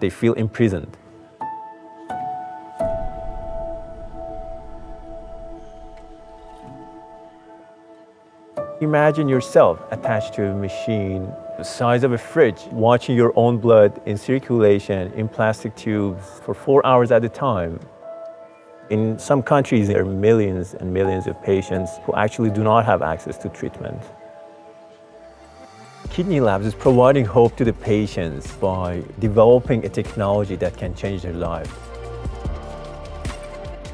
They feel imprisoned. Imagine yourself attached to a machine the size of a fridge, watching your own blood in circulation in plastic tubes for four hours at a time. In some countries, there are millions and millions of patients who actually do not have access to treatment. Qidni Labs is providing hope to the patients by developing a technology that can change their lives.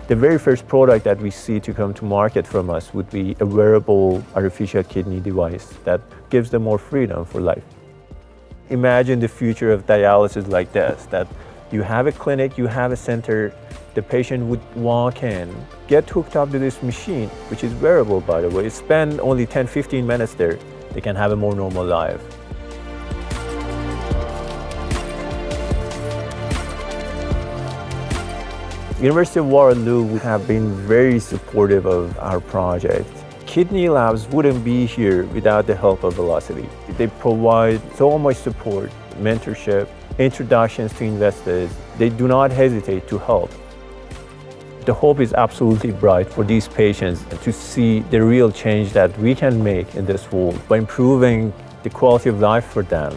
The very first product that we see to come to market from us would be a wearable artificial kidney device that gives them more freedom for life. Imagine the future of dialysis like this, that you have a clinic, you have a center, the patient would walk in, get hooked up to this machine, which is wearable by the way, spend only 10, 15 minutes there, they can have a more normal life. University of Waterloo have been very supportive of our project. Qidni Labs wouldn't be here without the help of Velocity. They provide so much support, mentorship, introductions to investors. They do not hesitate to help. The hope is absolutely bright for these patients to see the real change that we can make in this world by improving the quality of life for them.